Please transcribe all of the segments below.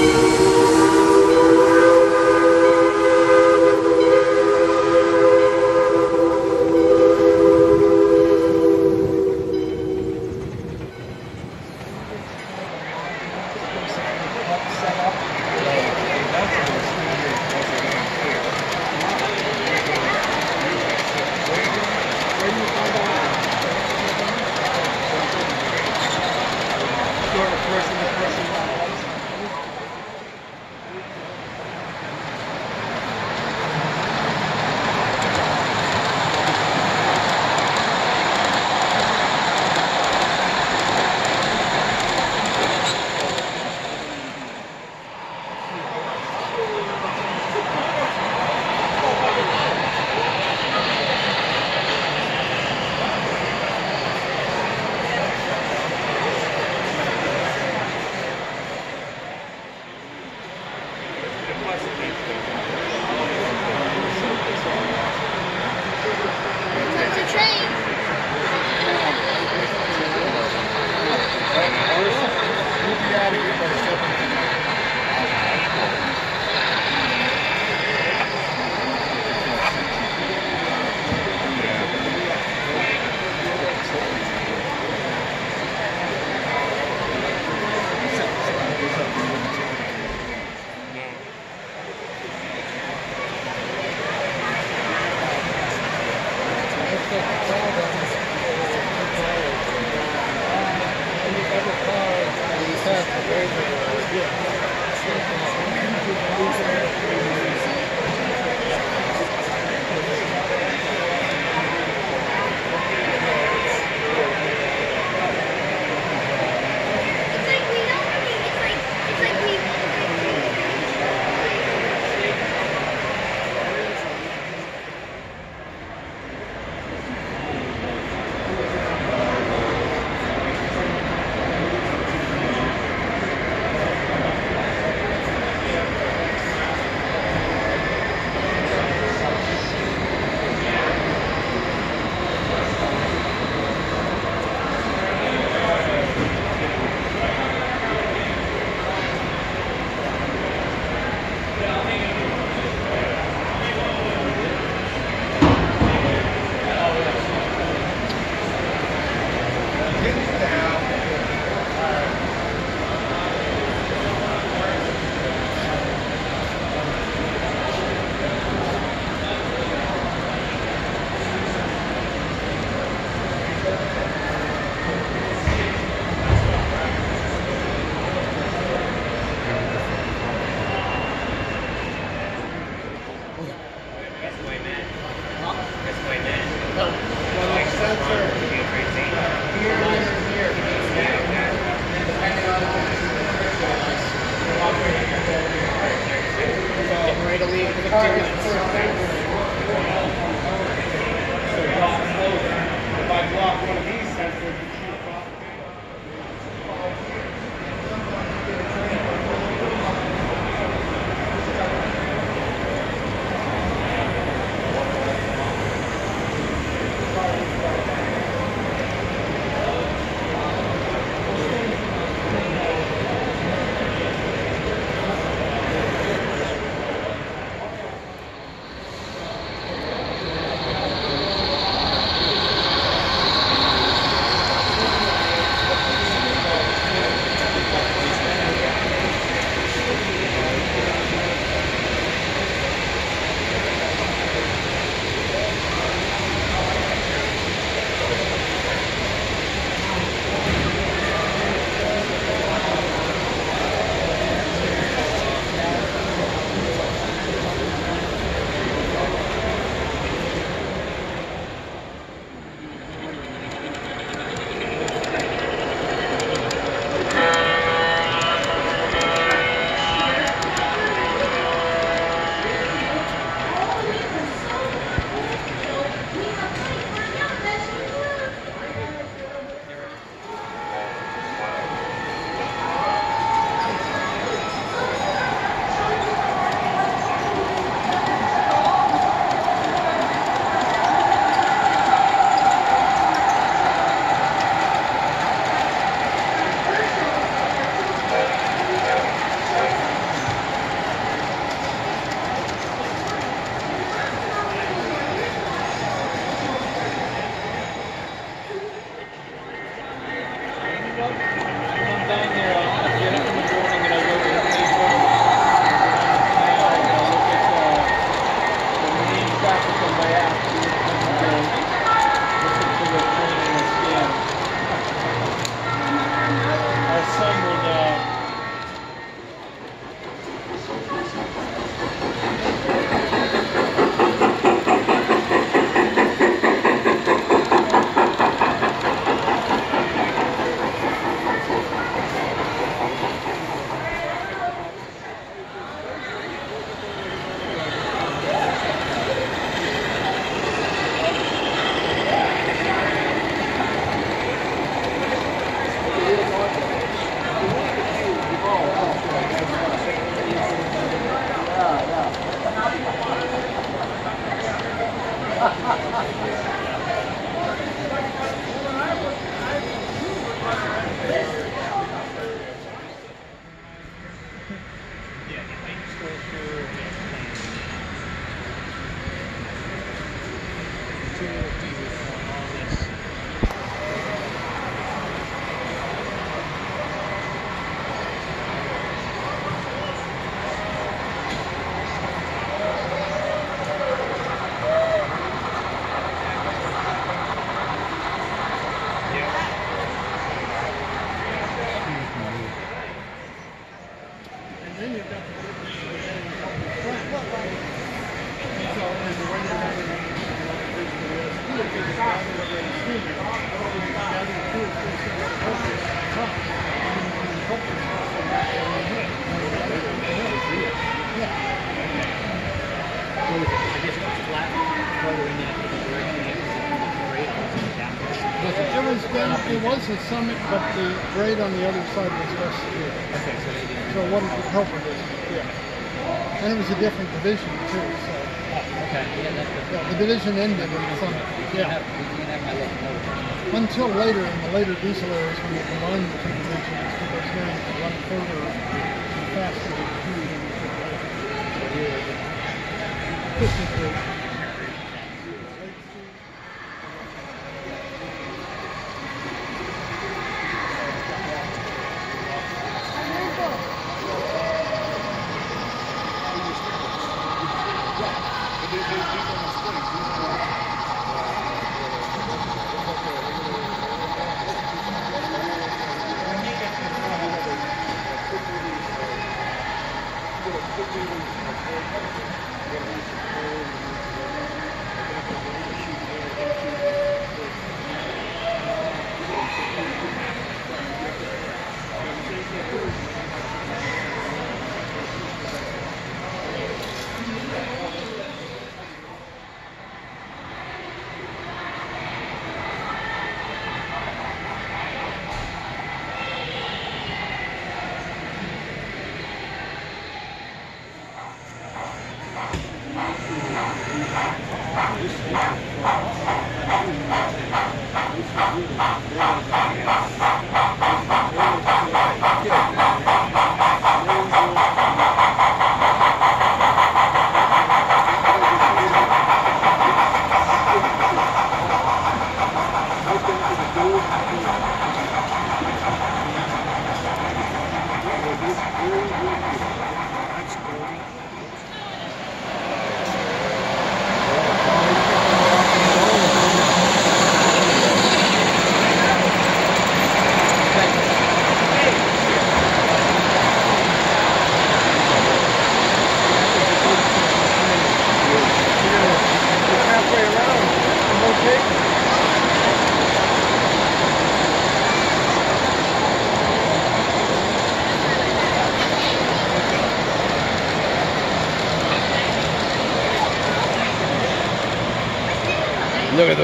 Música It's It's It was a summit, but the grade on the other side was less severe. Okay, so they didn't. So it wasn't the yeah. And it was a different division, too, so. Okay. Yeah, the. Division ended in the summit. We Yeah. we can't have my locomotive. Until later, in the later diesel eras, when they combined the two divisions, because then it could run further and faster than the two divisions.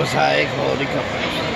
those high quality companies.